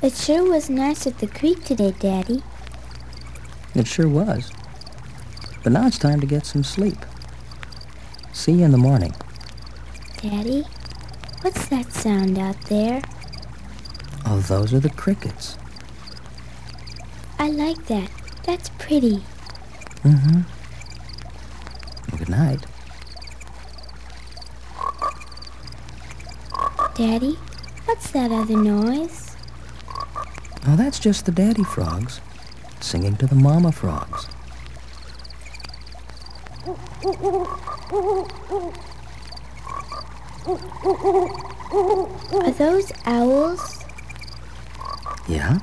It sure was nice at the creek today, Daddy. It sure was. But now it's time to get some sleep. See you in the morning. Daddy, what's that sound out there? Oh, those are the crickets. I like that. That's pretty. Mm-hmm. Good night. Daddy, what's that other noise? Oh, that's just the daddy frogs singing to the mama frogs. Are those owls? Yeah,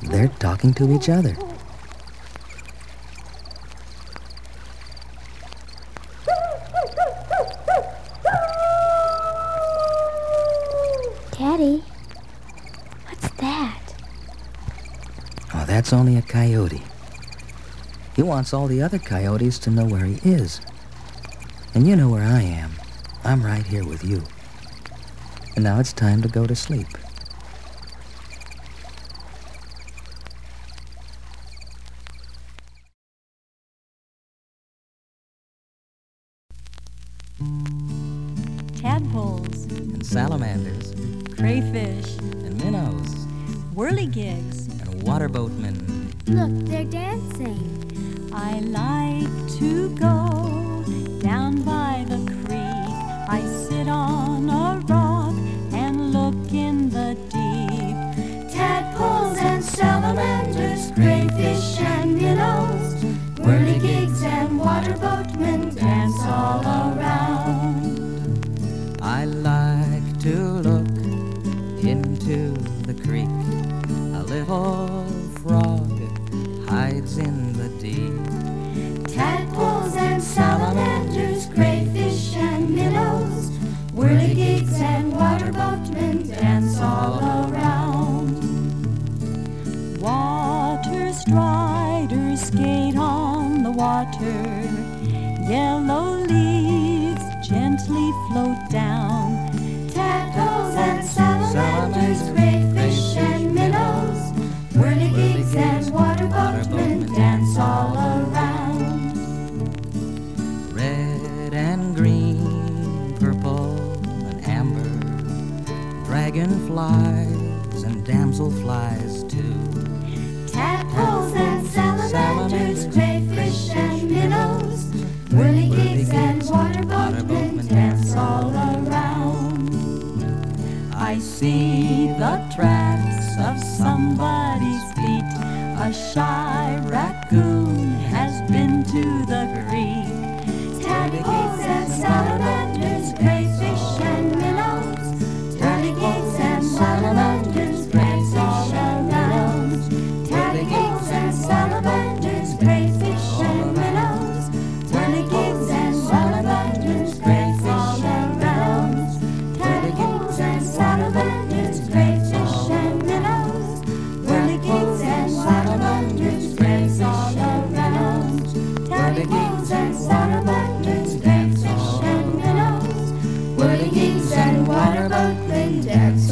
they're talking to each other. Daddy, what's that? Oh, that's only a coyote. He wants all the other coyotes to know where he is. And you know where I am. I'm right here with you. And now it's time to go to sleep. Tadpoles, And salamanders, crayfish, and minnows, whirligigs. and water boatmen. Look, they're dancing. I like to go down by the creek. I sit on a rock and look in the deep. Tadpoles and salamanders, Little frog hides in the deep. Tadpoles and salamanders, crayfish and minnows, whirligigs and waterboatmen dance all around. Water striders skate on the water. Yellow leaves gently float down. Tadpoles and salamanders, dragonflies and damselflies too. Tadpoles and salamanders, crayfish and minnows, whirligigs and waterboatmen dance all around. I see the tracks of somebody's feet. A shy raccoon whirligigs and water boatmen dance on. Whirligigs and water boatmen dance